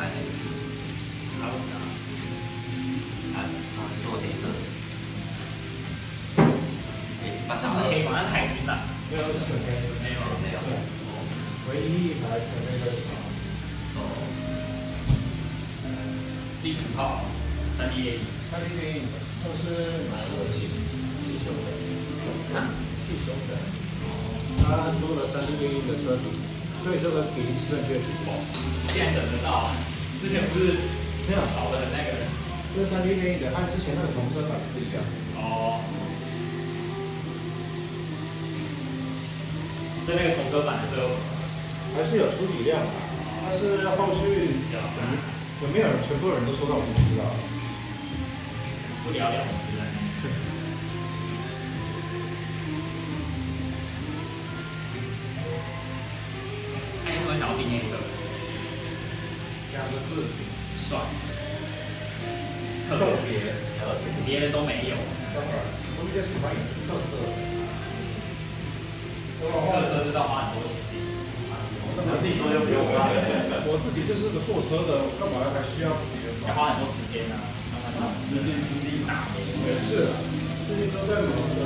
拍的。啊，他们黑板抬了。没有，没有，没有。唯一一排是那个什么？哦。地图炮，三 D A E。三 D A E，它是哪个气气球的？啊？气球的。哦。它了三 D A E 的车。所以这个比例是正确的。现在等得到，之前不是那样吵的那个人。这是三 D A 的，按之前那个同车版不一样。哦。在那个同车版的时候。还是有出体量的，但是后续有没有全部人。都收到我不知了。不了了之了。看有没有想要订那个？两个字，帅。特别，别人都没有。当然，我比较喜欢有特色。特色知道花很多钱。我自己做就不用花，我自己就是个坐车的，干嘛还需要别人？要花很多时间啊，时间精力打磨。也是，最近都在忙着。